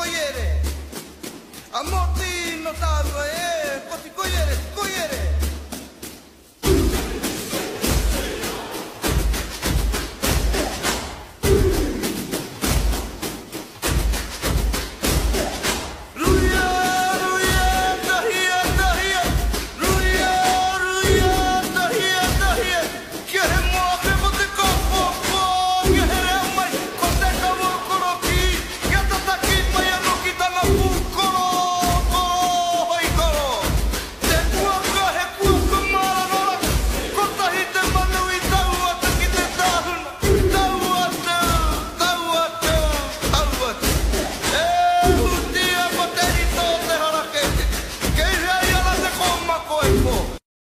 koyere amoti no tarue